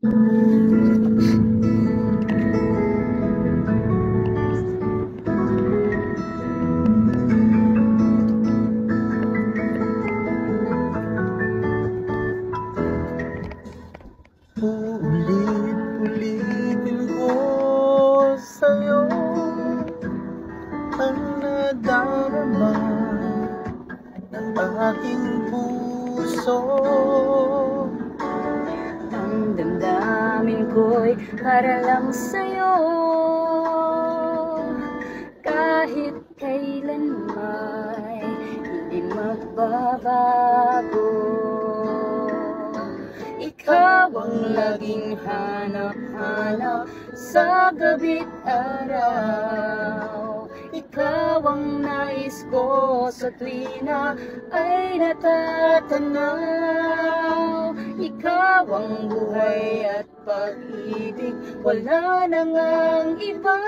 Ulit-ulitin ko sa'yo Ang nadarama ng aking puso damdamin ko'y para lang sa'yo. Kahit kailan may hindi magbabago. Ikaw ang laging hanap-hanap sa gabi't araw. Ikaw ang nais ko sa tuwina ay natatanaw Ikaw ang buhay at pag-ibig. Wala na ngang iba.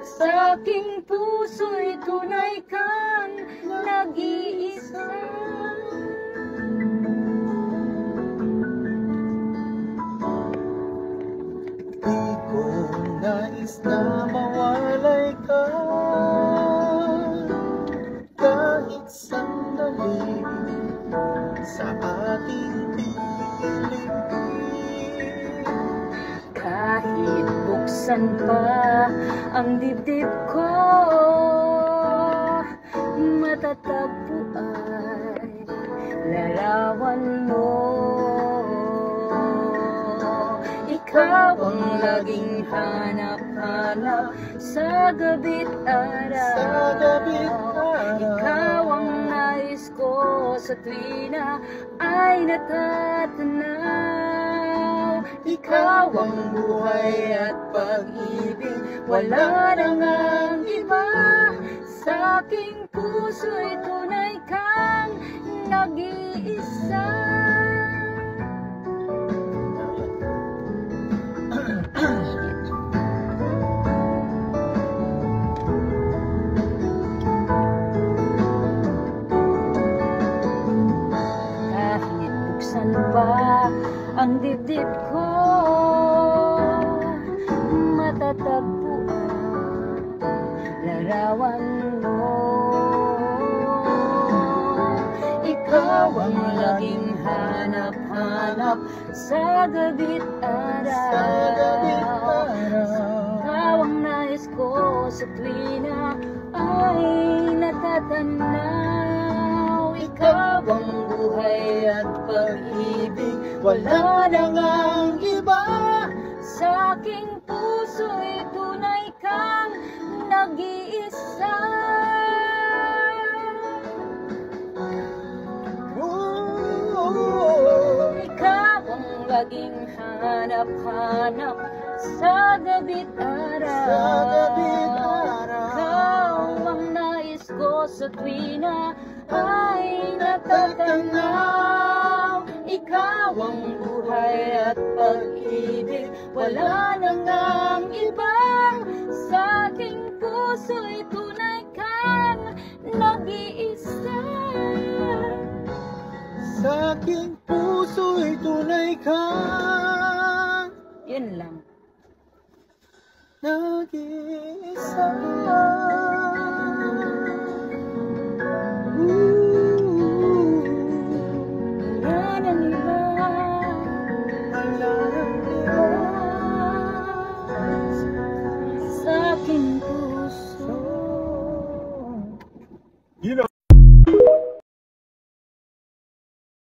Sa aking puso'y tunay kang nag-iisa buksan pa ang dibdib ko? Matatagpo ay larawan mo. Ikaw ang laging hanap-hanap sa gabi't araw. Ikaw ang nais ko sa tuwina ay natatanaw ang buhay at pag-ibig. Wala na ngang iba. Sa aking puso'y tunay kang nag-iisa. Kahit buksan pa ang dibdib ko Matatagpuan larawan mo. Ikaw ang laging hanap-hanap sa gabi't araw Sa gabi't araw. Ikaw ang nais ko sa tuwina ay natatanaw. Ikaw ang buhay at pag-ibig. Wala na ngang iba. Sa aking puso'y tunay kang nag-iisa. Ikaw ang laging hanap-hanap sa gabi't araw Sa gabi't araw. Ikaw ang nais ko sa tuwina ay natatanaw Ikaw ang buhay at pag-ibig Wala na mag-iisa Sa aking puso'y tunay ka. Yun lang. Nag-iisa. Ooh, na nila. Alam